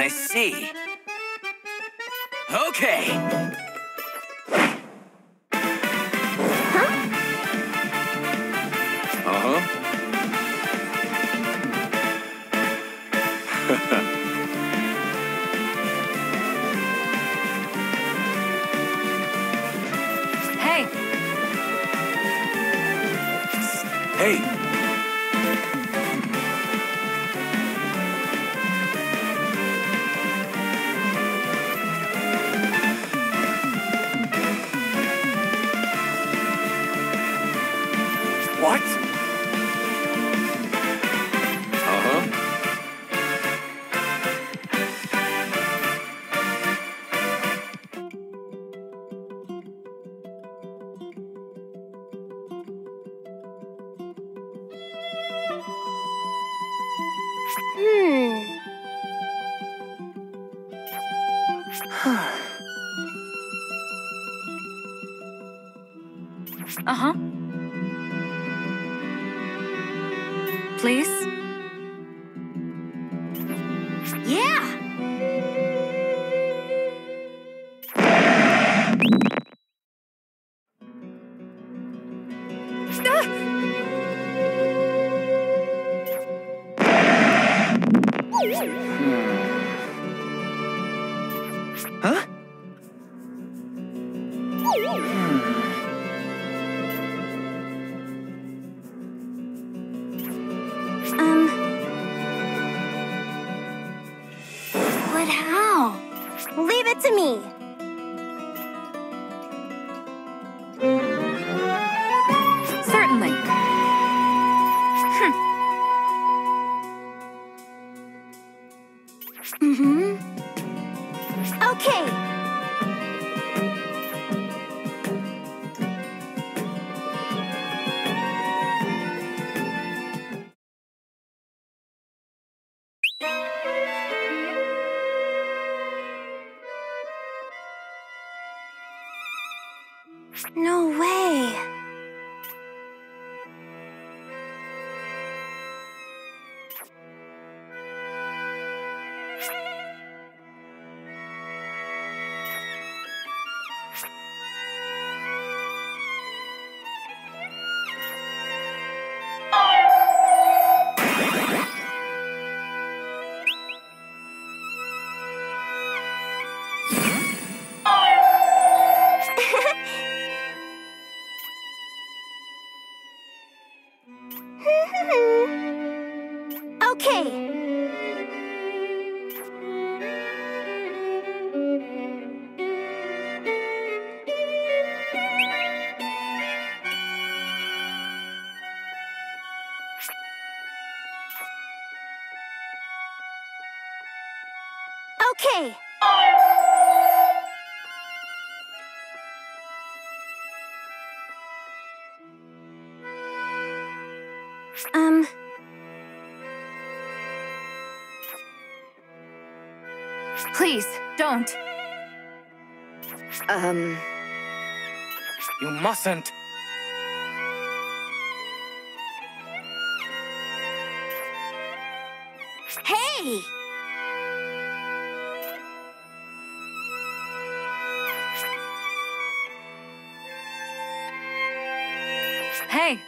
I see. Okay. Uh-huh. Hey, What? Uh-huh. Please? Yeah. Ah! Hmm. Huh? To me. Certainly. Mm-hmm. Okay. No way. Okay. Um. Please, don't. Um. You mustn't. Hey! Hey,